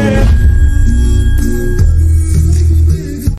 Yeah.